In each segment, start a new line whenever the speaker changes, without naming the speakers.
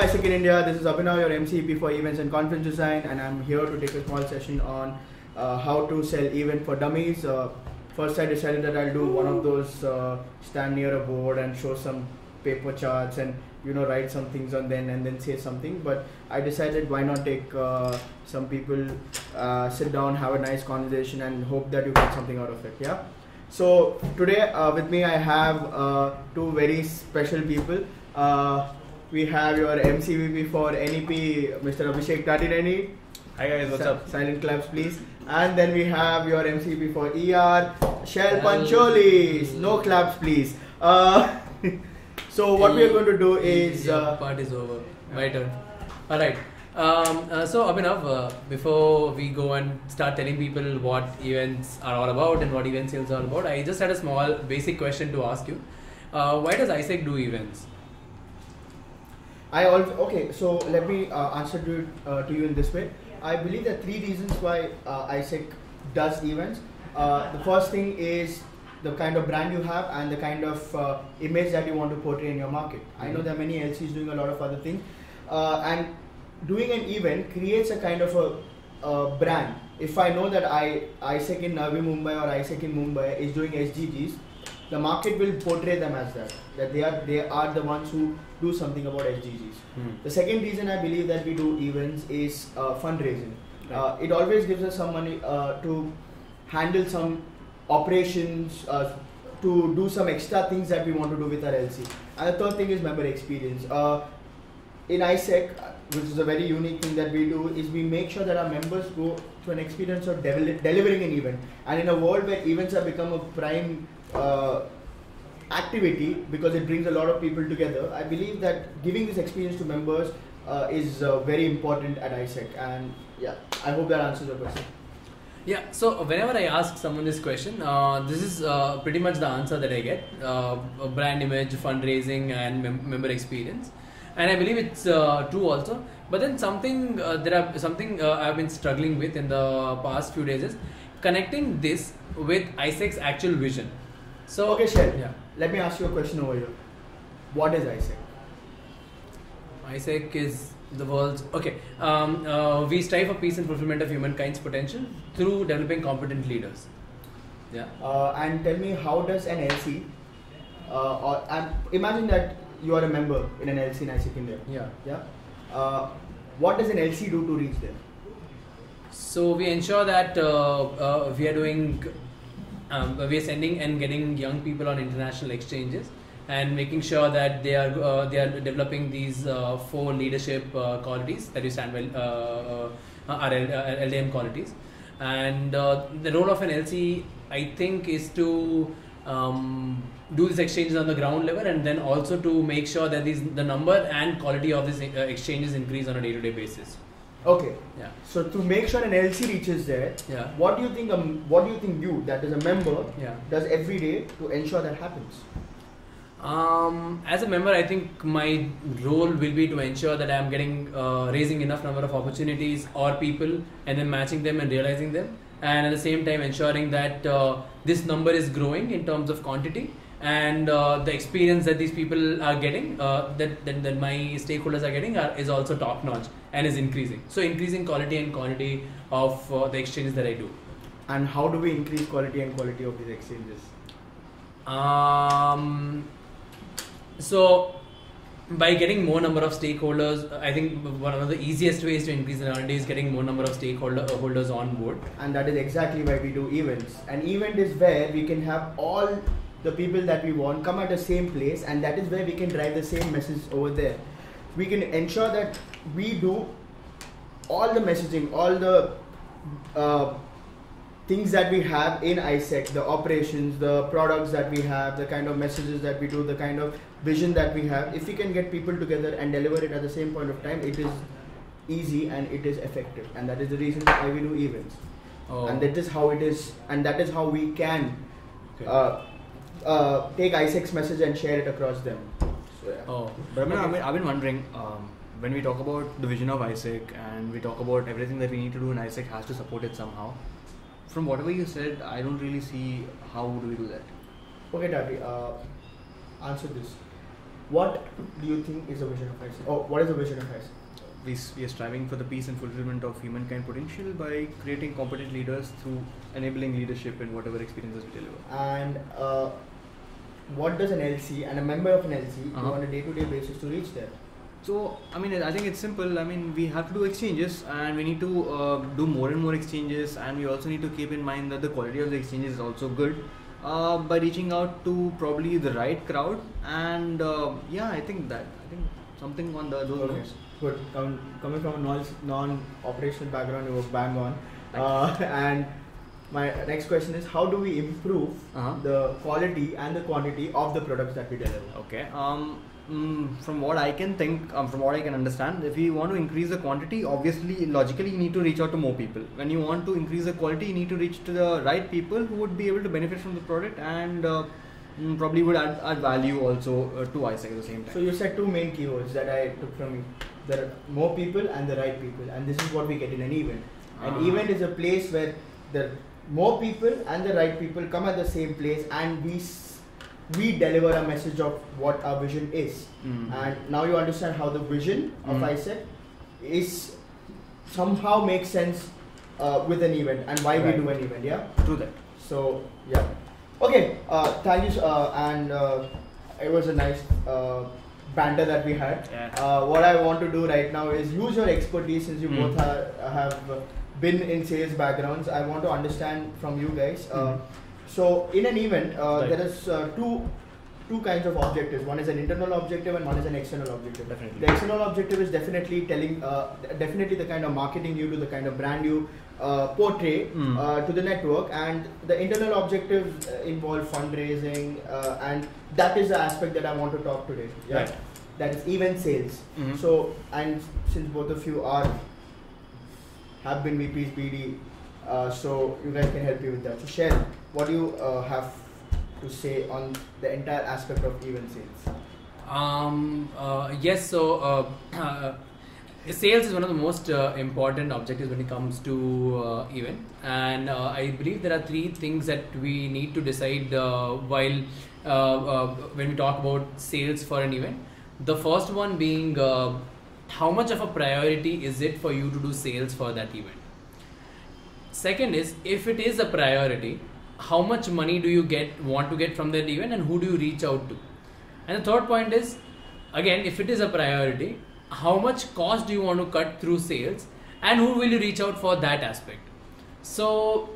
AIESEC in India. This is Abhinav, your MCP for events and conference design, and I'm here to take a small session on uh, how to sell event for dummies. Uh, first, I decided that I'll do one of those uh, stand near a board and show some paper charts and you know write some things on them and then say something. But I decided why not take uh, some people, uh, sit down, have a nice conversation, and hope that you get something out of it. Yeah. So today uh, with me I have two very special people. We have your MCVP for NEP, Mr. Abhishek Tatireni.
Hi guys, what's
Si-
up?
Silent claps, please. And then we have your MCP for ER, Shail
Hello.
Pancholis. No claps, please. Uh, so what we are going to do is
Yeah,
uh,
part is over. My turn. All right. Um, uh, so Abhinav, uh, before we go and start telling people what events are all about and what event sales are all about, I just had a small basic question to ask you. Uh, why does AIESEC do events?
I also okay. So let me uh, answer to uh, to you in this way. I believe there are three reasons why uh, AIESEC does events. Uh, the first thing is the kind of brand you have and the kind of uh, image that you want to portray in your market. I know there are many LCs doing a lot of other things, uh, and doing an event creates a kind of a, a brand. If I know that I AIESEC in Navi Mumbai or AIESEC in Mumbai is doing SDGs, the market will portray them as that. That they are they are the ones who do something about SDGs. The second reason I believe that we do events is uh, fundraising. Uh, it always gives us some money uh, to handle some operations, uh, to do some extra things that we want to do with our LC. And the third thing is member experience. Uh, in AIESEC, which is a very unique thing that we do, is we make sure that our members go to an experience of devel- delivering an event. And in a world where events have become a prime uh, activity because it brings a lot of people together, I believe that giving this experience to members uh, is uh, very important at AIESEC. And yeah, I hope that answers your question.
Yeah, so whenever I ask someone this question, uh, this is uh, pretty much the answer that I get uh, brand image, fundraising, and mem- member experience. And I believe it's uh, true also. But then something there are something I've been struggling with in the past few days is connecting this with AIESEC's actual vision. So
okay, Shail,
Yeah,
let me ask you a question over here. What is AIESEC?
AIESEC is the world's okay. Um, uh, we strive for peace and fulfillment of humankind's potential through developing competent leaders. Yeah.
Uh, and tell me how does an LC uh, or and imagine that you are a member in an LC in AIESEC India.
Yeah.
Yeah. Uh, what does an LC do to reach there?
So we ensure that uh, uh, we are doing, um, we are sending and getting young people on international exchanges and making sure that they are uh, they are developing these uh, four leadership uh, qualities that you stand well are LDM qualities. And uh, the role of an LC, I think, is to um, do these exchanges on the ground level and then also to make sure that these the number and quality of these uh, exchanges increase on a day-to-day basis.
Okay.
Yeah.
So to make sure an LC reaches there,
Yeah.
what do you think? Um, what do you think you, that is a member,
Yeah.
does every day to ensure that happens?
Um, as a member, I think my role will be to ensure that I am getting uh, raising enough number of opportunities or people, and then matching them and realizing them, and at the same time ensuring that uh, this number is growing in terms of quantity and uh, the experience that these people are getting, uh, that, that that my stakeholders are getting, are, is also top notch and is increasing. So increasing quality and quantity of uh, the exchanges that I do.
And how do we increase quality and quality of these exchanges?
Um, so by getting more number of stakeholders, I think one of the easiest ways to increase the quality is getting more number of stakeholder uh, holders on board.
And that is exactly why we do events. An event is where we can have all the people that we want come at the same place, and that is where we can drive the same message over there. We can ensure that we do all the messaging, all the uh, things that we have in AIESEC, the operations, the products that we have, the kind of messages that we do, the kind of vision that we have. If we can get people together and deliver it at the same point of time, it is easy and it is effective, and that is the reason why we do events.
Oh.
And that is how it is, and that is how we can
Okay.
uh, uh, take AIESEC's message and share it across them. So, yeah.
oh.
But I mean,
Okay.
I've, been, wondering um, when we talk about the vision of AIESEC and we talk about everything that we need to do, and AIESEC has to support it somehow. From whatever you said, I don't really see how do we do that.
Okay, Tati, uh, answer this. what do you think is the vision of AIESEC? Or what is the vision of AIESEC?
we, we are striving for the peace and fulfillment of humankind potential by creating competent leaders through enabling leadership in whatever experiences we deliver.
And uh, what does an LC and a member of an LC do
Uh-huh.
on a day-to-day basis to reach there?
So, I mean, I think it's simple. I mean, we have to do exchanges and we need to uh, do more and more exchanges, and we also need to keep in mind that the quality of the exchanges is also good uh, by reaching out to probably the right crowd. And uh, yeah, I think that, I think something on the, those
Okay.
lines.
Good. Com- coming from a non- non-operational background, you were bang on. Uh, and my next question is, how do we improve
Uh-huh.
the quality and the quantity of the products that we deliver?
Okay. Um, mm, from what I can think, um, from what I can understand, if you want to increase the quantity, obviously, logically, you need to reach out to more people. When you want to increase the quality, you need to reach to the right people who would be able to benefit from the product and uh, mm, probably would add, add value also uh, to AIESEC at the same time.
So you said two main keywords that I took from you. There are more people and the right people, and this is what we get in an event. An
Ah.
event is a place where the more people and the right people come at the same place, and we s- we deliver a message of what our vision is.
Mm.
And now you understand how the vision of
Mm.
AIESEC is somehow makes sense uh, with an event and why
Right.
we do an event. Yeah.
do that.
So yeah, okay. Uh, thank you, uh, and uh, it was a nice uh, banter that we had.
Yeah.
Uh, what I want to do right now is use your expertise since you
Mm.
both are, have uh, been in sales backgrounds. I want to understand from you guys. Uh,
Mhm.
So in an event, uh,
Right.
there is uh, two two kinds of objectives. One is an internal objective and one is an external objective.
Definitely.
The external objective is definitely telling, uh, definitely the kind of marketing you do, the kind of brand you uh, portray
Mm.
uh, to the network, and the internal objectives uh, involve fundraising, uh, and that is the aspect that I want to talk today. Yeah?
Right.
That is event sales.
Mhm.
So, and since both of you are have been VPs BD, uh, so you guys can help me with that. So, Shail what do you uh, have to say on the entire aspect of event sales.
Um, uh, yes, so uh, uh, sales is one of the most uh, important objectives when it comes to event, and I believe there are three things that we need to decide while when we talk about sales for an event. The first one being how much of a priority is it for you to do sales for that event. Second is if it is a priority, how much money do you get want to get from that event, and who do you reach out to? And the third point is, again, if it is a priority, how much cost do you want to cut through sales, and who will you reach out for that aspect? So,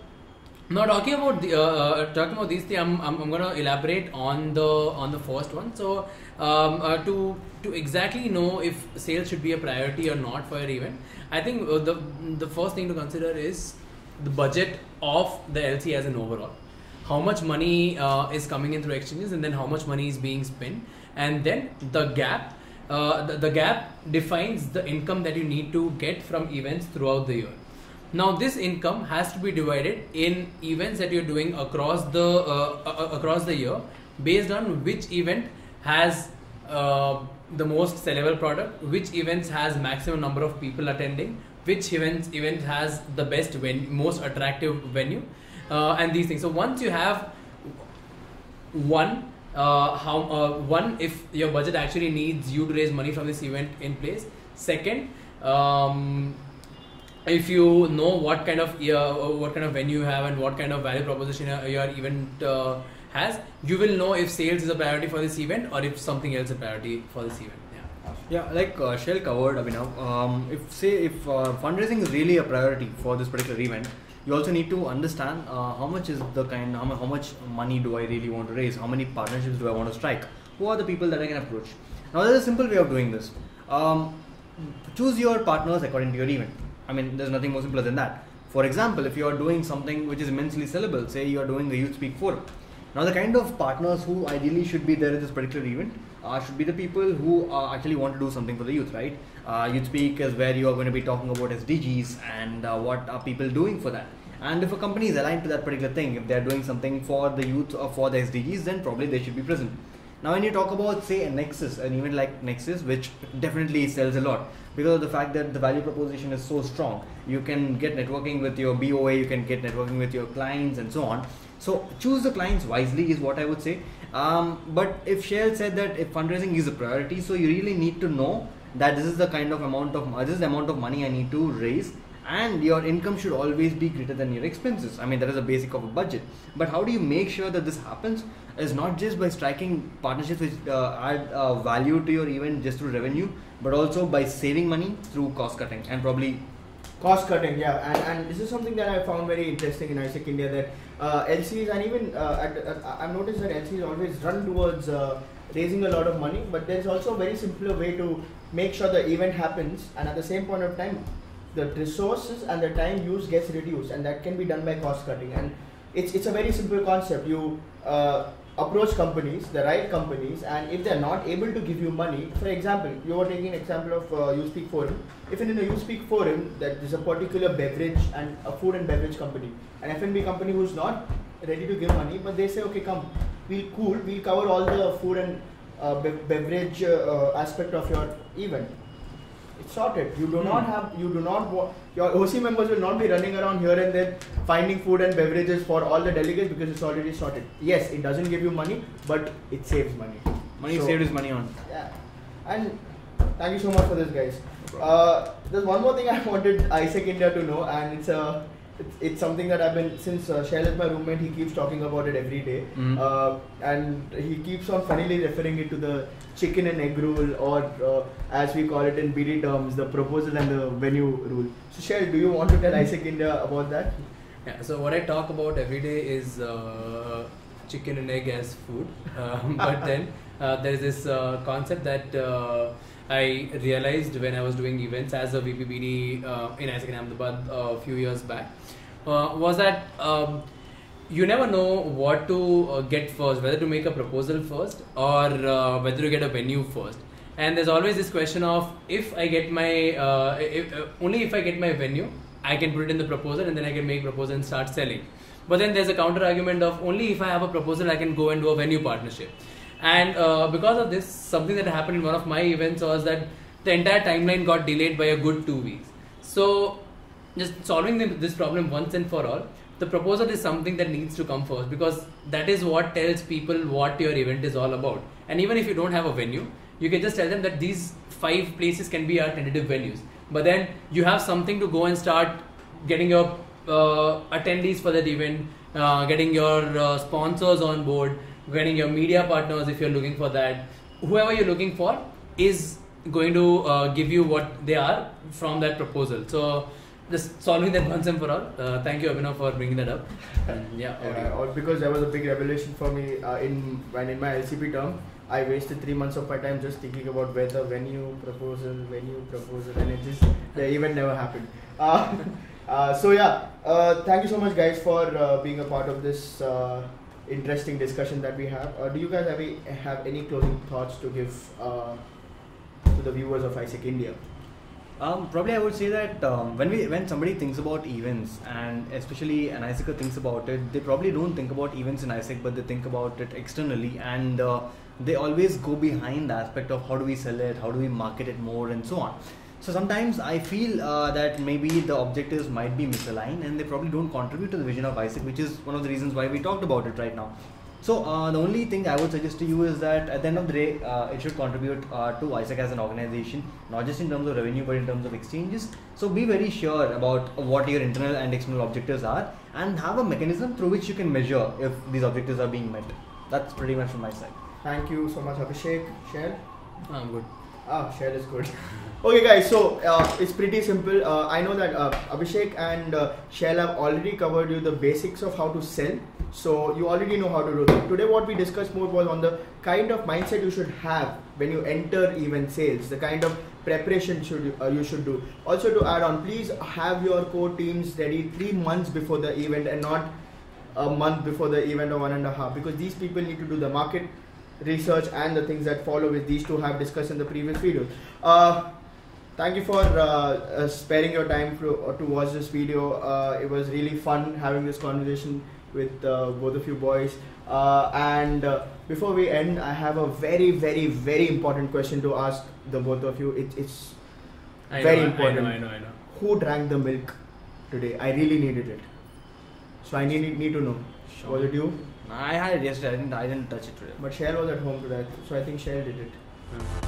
now talking about the uh, uh, talking about these things, I'm, I'm, I'm gonna elaborate on the on the first one. So, um, uh, to to exactly know if sales should be a priority or not for your event, I think uh, the the first thing to consider is the budget of the LC as an overall. How much money uh, is coming in through exchanges and then how much money is being spent. And then the gap uh, the, the gap defines the income that you need to get from events throughout the year now this income has to be divided in events that you're doing across the uh, uh, across the year based on which event has uh, the most sellable product which events has maximum number of people attending which events event has the best ven- most attractive venue uh, and these things. So once you have one uh, how uh, one if your budget actually needs you to raise money from this event in place. Second um, if you know what kind of uh, what kind of venue you have and what kind of value proposition your event uh, has you will know if sales is a priority for this event or if something else is a priority for this event yeah
Yeah, like uh, Shail covered, Abhinav. Um, if say if uh, fundraising is really a priority for this particular event, you also need to understand uh, how much is the kind, how, how much money do I really want to raise, how many partnerships do I want to strike, who are the people that I can approach. Now, there's a simple way of doing this. Um, choose your partners according to your event. I mean, there's nothing more simpler than that. For example, if you are doing something which is immensely sellable, say you are doing the Youth Speak Forum. Now, the kind of partners who ideally should be there at this particular event uh, should be the people who uh, actually want to do something for the youth, right? Uh, youth Speak is where you are going to be talking about SDGs and uh, what are people doing for that. And if a company is aligned to that particular thing, if they are doing something for the youth or for the SDGs, then probably they should be present. Now, when you talk about, say, a Nexus, an event like Nexus, which definitely sells a lot because of the fact that the value proposition is so strong, you can get networking with your BOA, you can get networking with your clients, and so on. So choose the clients wisely is what I would say. Um, but if Shail said that if fundraising is a priority, so you really need to know that this is the kind of amount of this is the amount of money I need to raise and your income should always be greater than your expenses. I mean, that is a basic of a budget. But how do you make sure that this happens? Is not just by striking partnerships which uh, add uh, value to your event just through revenue, but also by saving money through cost cutting and probably
cost cutting. Yeah, and, and this is something that I found very interesting in AIESEC India that uh, LCs and even uh, I've noticed that LCs always run towards uh, raising a lot of money, but there's also a very simpler way to make sure the event happens, and at the same point of time the resources and the time used gets reduced and that can be done by cost cutting. And it's, it's a very simple concept. You uh, approach companies the right companies and if they're not able to give you money for example you are taking an example of uh, speak forum. If in a speak forum that is a particular beverage and a food and beverage company an f&b company who's not ready to give money but they say okay come we'll cool we'll cover all the food and uh, be- beverage uh, aspect of your event it's sorted. You do
Hmm.
not have, you do not, your OC members will not be running around here and there finding food and beverages for all the delegates because it's already sorted. Yes, it doesn't give you money, but it saves money.
money
So-
saved is money on.
Yeah. And thank you so much for this, guys. Uh, there's one more thing I wanted AIESEC India to know, and it's a. It's, it's something that I've been since uh, Shail is my roommate. He keeps talking about it every day.
Mhm.
uh, and he keeps on funnily referring it to the chicken and egg rule, or uh, as we call it in BD terms, the proposal and the venue rule. So, Shail, do you want to tell AIESEC India about that?
Yeah, so what I talk about every day is uh, chicken and egg as food. Um, but then uh, there is this uh, concept that uh, I realized when I was doing events as a VPBD uh, in AIESEC in Ahmedabad a few years back uh, was that um, you never know what to uh, get first, whether to make a proposal first or uh, whether to get a venue first. And there's always this question of if I get my uh, if, uh, only if I get my venue, I can put it in the proposal and then I can make proposal and start selling. But then there's a counter argument of only if I have a proposal, I can go and do a venue partnership. And uh, because of this, something that happened in one of my events was that the entire timeline got delayed by a good two weeks. So just solving the, this problem once and for all the proposal is something that needs to come first because that is what tells people what your event is all about and even if you don't have a venue you can just tell them that these five places can be our tentative venues but then you have something to go and start getting your uh, attendees for that event uh, getting your uh, sponsors on board getting your media partners if you're looking for that whoever you're looking for is going to uh, give you what they are from that proposal so just solving that once and for all. Uh, thank you, Abhinav, for bringing that up. And yeah, over to you.
Or because there was a big revelation for me uh, in when in my LCP term. I wasted three months of my time just thinking about whether venue proposal, venue proposal, and it just the event never happened. Uh, uh, so yeah, uh, thank you so much, guys, for uh, being a part of this uh, interesting discussion that we have. Uh, do you guys have, a, have any closing thoughts to give uh, to the viewers of AIESEC India?
Um, probably I would say that um, when we when somebody thinks about events and especially an AIESECer thinks about it, they probably don't think about events in AIESEC, but they think about it externally and uh, they always go behind the aspect of how do we sell it, how do we market it more, and so on. So sometimes I feel uh, that maybe the objectives might be misaligned and they probably don't contribute to the vision of AIESEC, which is one of the reasons why we talked about it right now. So uh, the only thing I would suggest to you is that at the end of the day, uh, it should contribute uh, to AIESEC as an organization, not just in terms of revenue but in terms of exchanges. So be very sure about what your internal and external objectives are, and have a mechanism through which you can measure if these objectives are being met. That's pretty much from my side.
Thank you so much, Abhishek. Shail.
I'm good.
Ah, Shail is good. okay, guys. So uh, it's pretty simple. Uh, I know that uh, Abhishek and uh, Shail have already covered you the basics of how to sell. So you already know how to do that. Today, what we discussed more was on the kind of mindset you should have when you enter event sales. The kind of preparation should you, uh, you should do. Also, to add on, please have your core teams ready three months before the event and not a month before the event or one and a half because these people need to do the market research and the things that follow which these two have discussed in the previous video. Uh, thank you for uh, uh, sparing your time to, uh, to watch this video. Uh, it was really fun having this conversation with uh, both of you boys. Uh, and uh, before we end, I have a very, very, very important question to ask the both of you. It, it's
I
Very
know,
important.
I know, I know, I know.
who drank the milk today? I really needed it. So I need, need to know.
Sure.
Was it you?
I had it yesterday. I didn't. I didn't touch it today.
But Shail was at home today, so I think Shail did it.
Hmm.